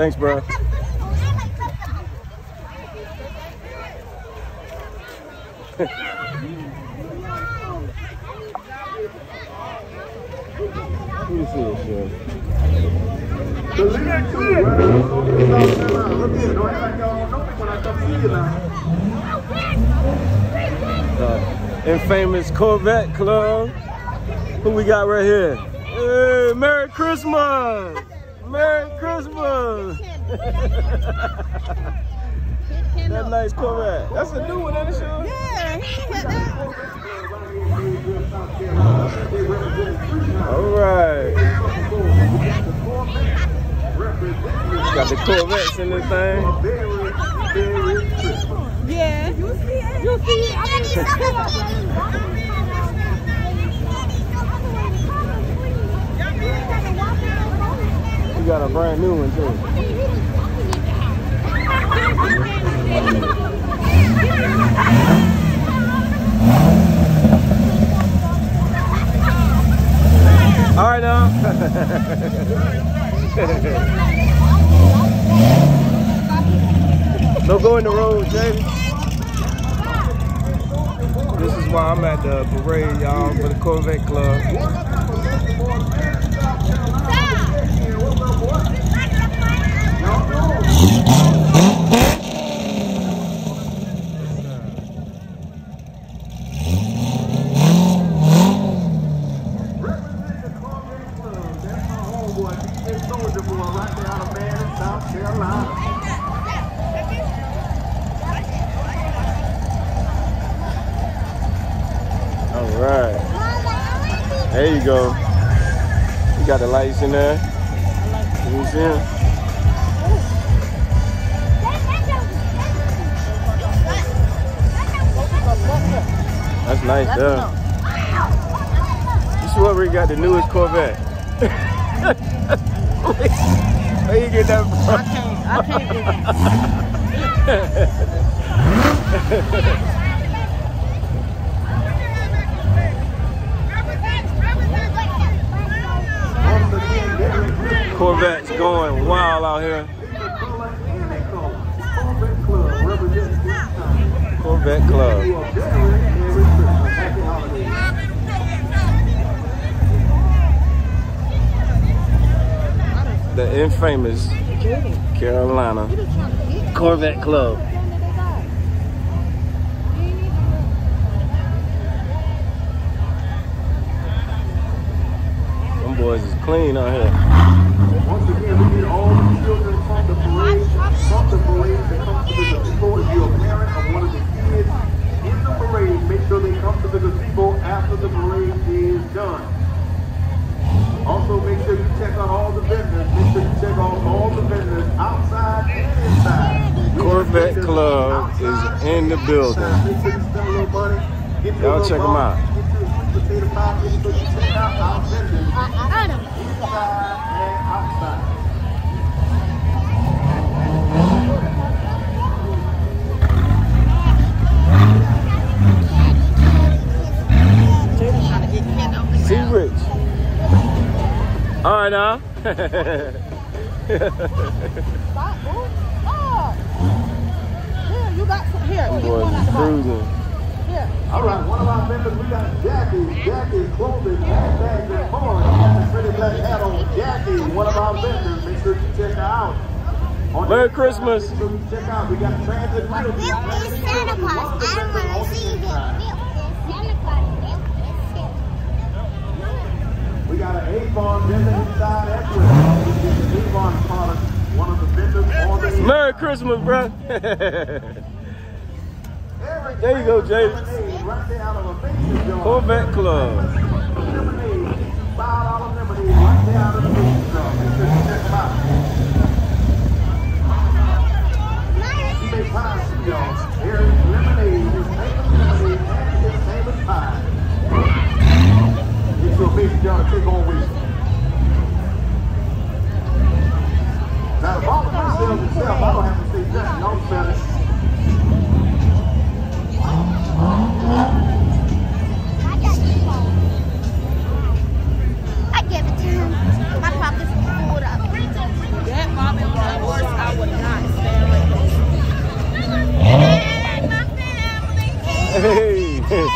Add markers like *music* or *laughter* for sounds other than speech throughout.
Thanks, bro. The *laughs* infamous Corvette Club. Who we got right here? Hey, Merry Christmas! Merry Christmas! that nice Corvette. That's a new one, ain't it, Sean? Yeah. All right. Got the Corvettes in this thing. Yeah. You see it? You see it? I mean, We got a brand new one too. All right now. *laughs* Don't go in the road, Jamie. This is why I'm at the parade, y'all, for the Corvette Club. Representing the Corvette Club, that's my homeboy, DJ Soldier Boy, right there out of Manning, South Carolina. All right. There you go. You got the lights in there. Can you see him? That's nice, though. You see what we got the newest Corvette? *laughs* Where you get that from? I can't. I can't *laughs* going wild out here. Corvette Club. The infamous Carolina Corvette Club. Them boys is clean out here. Once again, we need all the children from the parade, from the parade to come to the gazebo. If you're a parent of one of the kids in the parade, make sure they come to the gazebo after the parade is done. Also, make sure you check out all the vendors. Make sure you check out all the vendors outside and inside. Corvette Club is in the building. inside. Make sure you spend a little money. Get you a Y'all check them out. Get you a sweet potato pie. Make sure you check out our vendors uh-uh. inside and You got. Here. All right, one of our members, we got Jackie. Jackie clothing, and more. Pretty black hat on Jackie, one of our. Make sure you check her out. On Merry Christmas. Check out. We got transit Santa Claus. I want to see milk is Santa Claus. Milk is Santa. We got an Avon vendor inside. We the Avon product, one of the vendors on the. Merry Christmas, bro. *laughs* There you go, Jay. Lemonade, Right there out of a Mason jar. Corvette Club. Lemonade, five dollar lemonade, right there out of the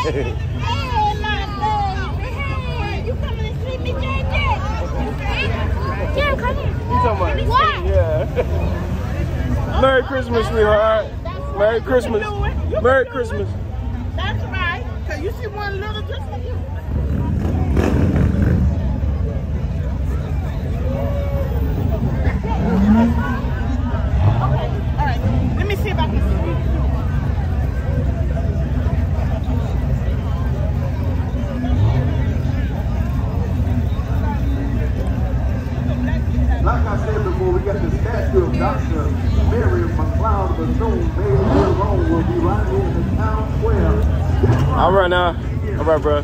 Hey, my baby. Hey, you coming to sleep me, JJ? Yeah, come here. You talking about? What? Yeah. Merry Christmas, sweetheart. Merry Christmas. Merry Christmas. That's right. Cause you see one little just like you. Okay. All right. Let me see if I can see you. Like I said before, we got the statue of Dr. Mary McLeod Bethune, Mary Alone will be right in the town square. All right now. All right, bro.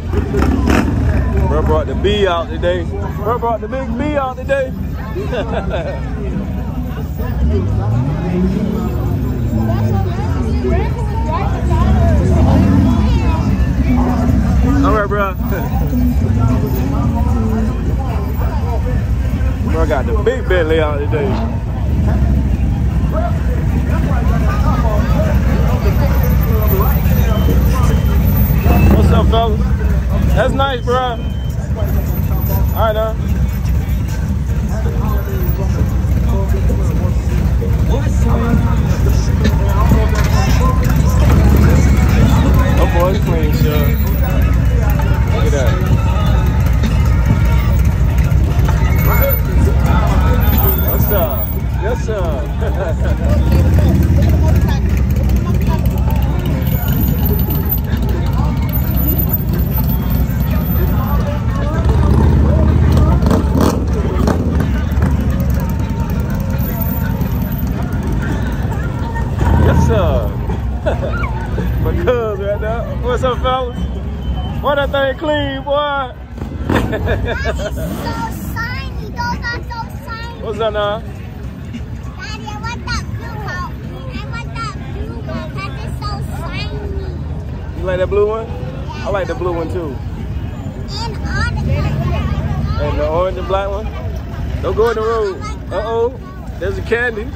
Bro brought the bee out today. Bro brought the big bee out today. *laughs* All right, bro. bro got the big Bentley out today. What's up, fellas? That's nice, bro. All right, now. Oh boy, it's clean, sure. My cuz right now. What's up, fellas? Why that thing clean, boy? so shiny. Those are so shiny. What's up now? Daddy, I want that blue one. I want that blue one because so shiny. You like that blue one? I like the blue one too. And all the colors. And the orange and black one? Don't go in the road. Uh oh. There's a candy.